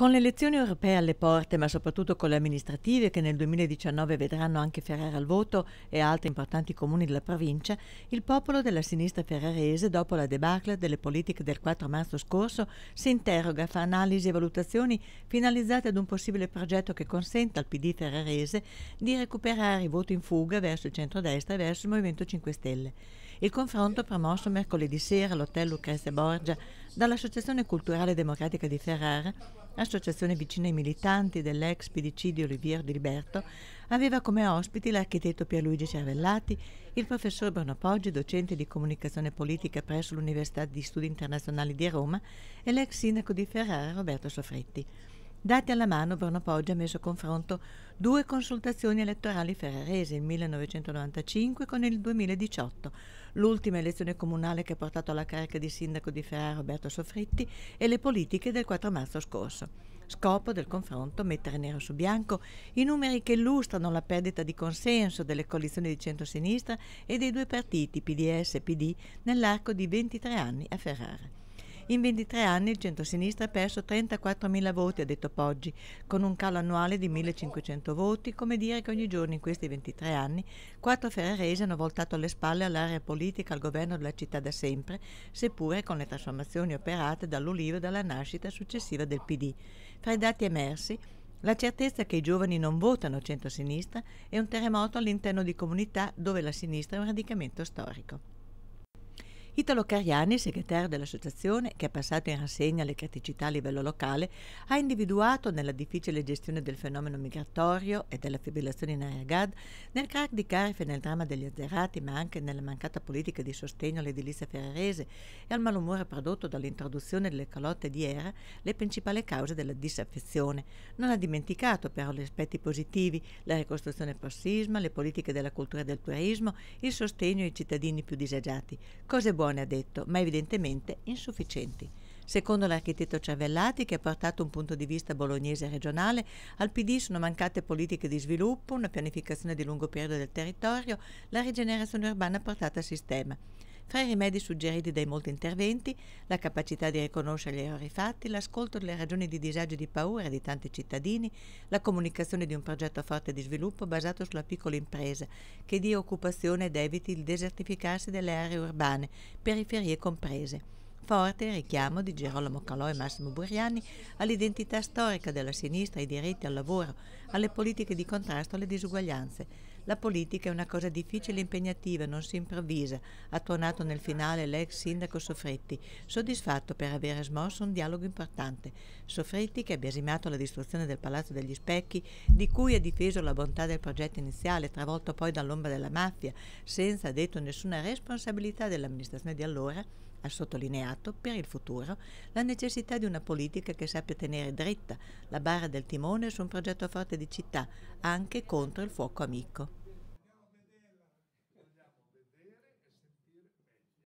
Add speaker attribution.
Speaker 1: Con le elezioni europee alle porte, ma soprattutto con le amministrative che nel 2019 vedranno anche Ferrara al voto e altri importanti comuni della provincia, il popolo della sinistra ferrarese, dopo la debacle delle politiche del 4 marzo scorso, si interroga, fa analisi e valutazioni finalizzate ad un possibile progetto che consenta al PD ferrarese di recuperare i voti in fuga verso il centrodestra e verso il Movimento 5 Stelle. Il confronto promosso mercoledì sera all'Hotel Lucrezia Borgia dall'Associazione Culturale Democratica di Ferrara associazione vicina ai militanti dell'ex PDC di Oliviero di Liberto, aveva come ospiti l'architetto Pierluigi Cervellati, il professor Bruno Poggi, docente di comunicazione politica presso l'Università di Studi Internazionali di Roma, e l'ex sindaco di Ferrara Roberto Soffretti. Dati alla mano, Bruno Poggi ha messo a confronto due consultazioni elettorali ferraresi, il 1995 con il 2018, l'ultima elezione comunale che ha portato alla carica di sindaco di Ferrara Roberto Soffritti e le politiche del 4 marzo scorso. Scopo del confronto mettere nero su bianco i numeri che illustrano la perdita di consenso delle coalizioni di centro-sinistra e dei due partiti PDS e PD nell'arco di 23 anni a Ferrara. In 23 anni il centro-sinistra ha perso 34.000 voti, ha detto Poggi, con un calo annuale di 1.500 voti, come dire che ogni giorno in questi 23 anni quattro ferraresi hanno voltato le spalle all'area politica, al governo della città da sempre, seppure con le trasformazioni operate dall'Ulivo e dalla nascita successiva del PD. Fra i dati emersi, la certezza che i giovani non votano centro-sinistra è un terremoto all'interno di comunità dove la sinistra è un radicamento storico. Italo Cariani, segretario dell'associazione, che ha passato in rassegna le criticità a livello locale, ha individuato nella difficile gestione del fenomeno migratorio e della fibrillazione in area GAD, nel crack di Carife e nel dramma degli azzerati, ma anche nella mancata politica di sostegno all'edilizia ferrarese e al malumore prodotto dall'introduzione delle calotte di era, le principali cause della disaffezione. Non ha dimenticato però gli aspetti positivi, la ricostruzione post-sisma, le politiche della cultura e del turismo, il sostegno ai cittadini più disagiati. Cose buone, ha detto, ma evidentemente insufficienti. Secondo l'architetto Cervellati, che ha portato un punto di vista bolognese regionale, al PD sono mancate politiche di sviluppo, una pianificazione di lungo periodo del territorio, la rigenerazione urbana portata a sistema. Fra i rimedi suggeriti dai molti interventi, la capacità di riconoscere gli errori fatti, l'ascolto delle ragioni di disagio e di paura di tanti cittadini, la comunicazione di un progetto forte di sviluppo basato sulla piccola impresa, che dia occupazione ed eviti il desertificarsi delle aree urbane, periferie comprese forte il richiamo di Gerolamo Calò e Massimo Buriani all'identità storica della sinistra, ai diritti al lavoro, alle politiche di contrasto alle disuguaglianze. La politica è una cosa difficile e impegnativa, non si improvvisa, ha tuonato nel finale l'ex sindaco Soffretti, soddisfatto per aver smosso un dialogo importante. Soffretti, che ha biasimato la distruzione del Palazzo degli Specchi, di cui ha difeso la bontà del progetto iniziale, travolto poi dall'ombra della mafia, senza detto nessuna responsabilità dell'amministrazione di allora, ha sottolineato per il futuro la necessità di una politica che sappia tenere dritta la barra del timone su un progetto forte di città, anche contro il fuoco amico.